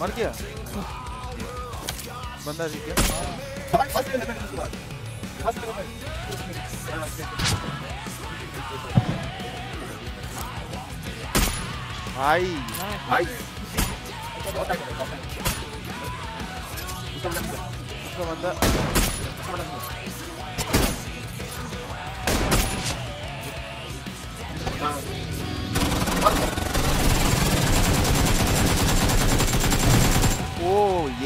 मर गया बंदा जी क्या भाई भाई बंदा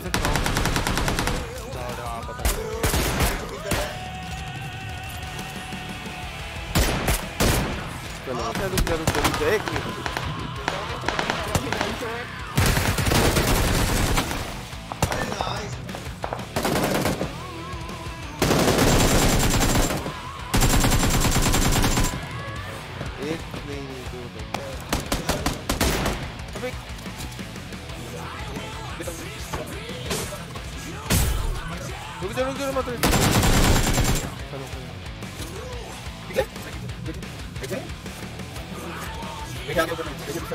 fazem não. Dá, dá uma batalha. Pelo quero, quero, quero. quero, Vem aqui. Perfect. रुक मत चलो बैठे रुक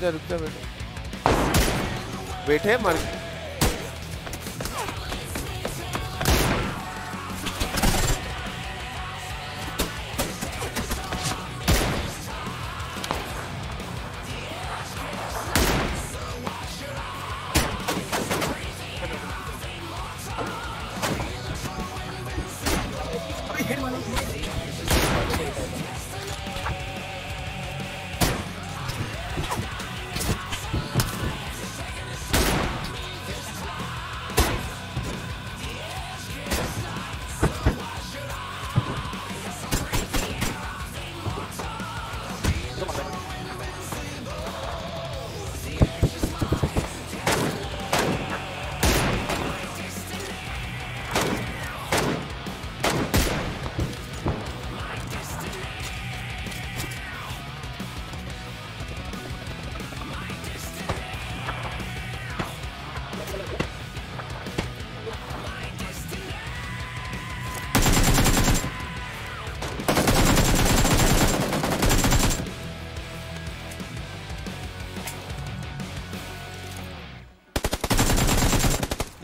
जा रुक जा बैठे बैठे मर want to